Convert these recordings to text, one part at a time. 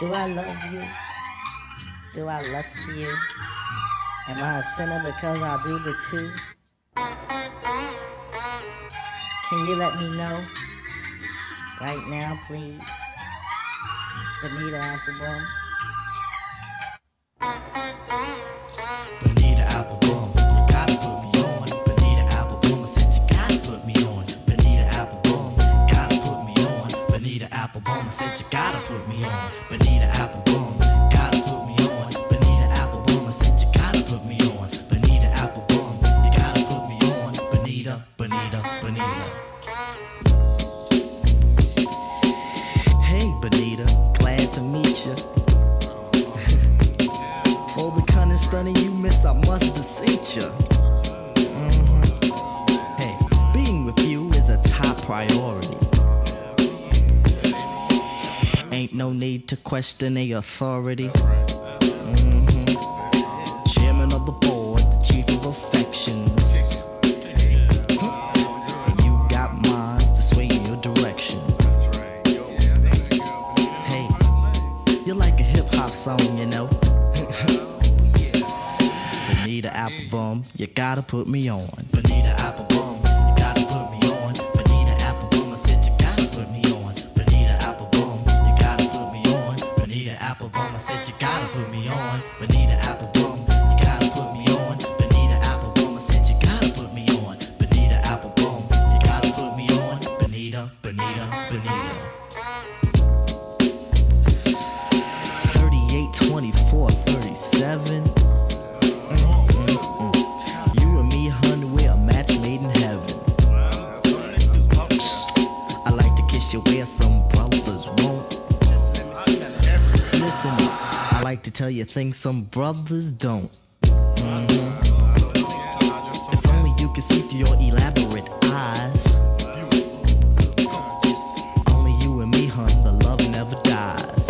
Do I love you? Do I lust for you? Am I a sinner because I do the two? Can you let me know? Right now, please. Bonita Applebum. Bonita Applebum, you gotta put me on. Bonita Applebum, I said you gotta put me on. Bonita Applebum, gotta put me on. Bonita Applebum, I said you gotta Bonita. Hey, Bonita, glad to meet you. For the kind cunning stunning you miss, I must beseech you. Hey, being with you is a top priority. Ain't no need to question the authority. Mhm. Chairman song, you know. Bonita Applebum, you gotta put me on. Bonita Applebum, you gotta put me on. Bonita Applebum, I said you gotta put me on. Bonita Applebum, you gotta put me on. Bonita Applebum, I said you gotta put me on. Bonita Applebum, you gotta put me on. Bonita Applebum, I said you gotta put me on. Bonita Applebum, you gotta put me on. Bonita, Bonita, Bonita. Like to tell you things some brothers don't. Mhm. If only you could see through your elaborate eyes. Only you and me, hun, the love never dies.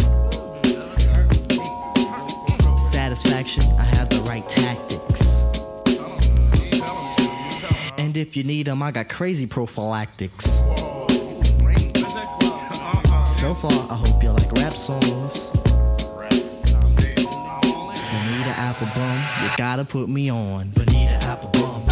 Satisfaction, I have the right tactics. And if you need them, I got crazy prophylactics. So far, I hope you like rap songs. You gotta put me on. Bonita.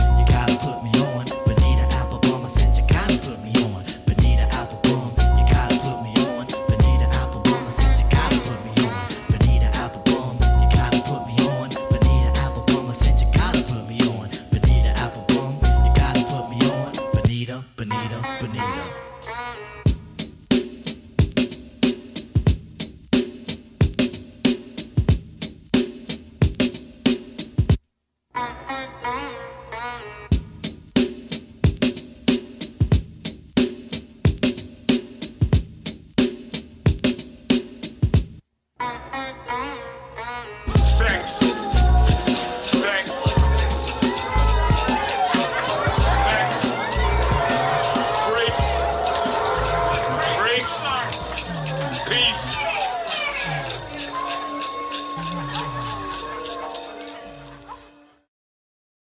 Oh.